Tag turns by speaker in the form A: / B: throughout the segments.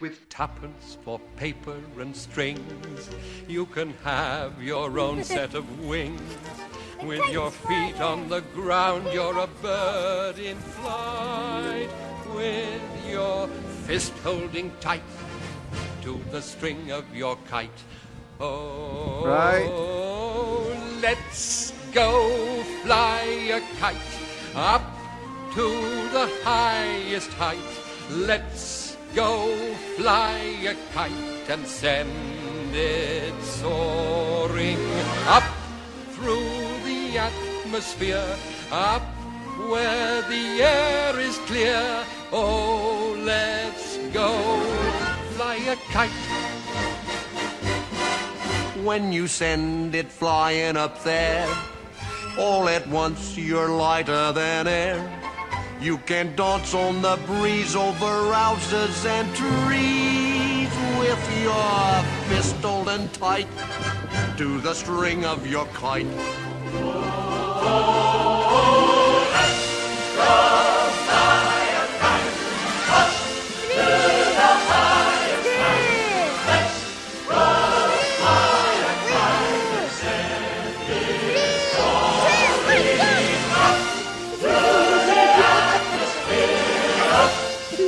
A: With tuppence for paper and strings, you can have your own set of wings. With your feet on the ground, you're a bird in flight. With your fist holding tight to the string of your kite. Oh,
B: Right.
A: let's go fly a kite up to the highest height. Let's go fly a kite and send it soaring up through the atmosphere, up where the air is clear. Oh, let's go fly a kite.
C: When you send it flying up there, all at once you're lighter than air. You can dance on the breeze over houses and trees with your pistol holding tight to the string of your kite.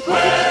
D: Woo!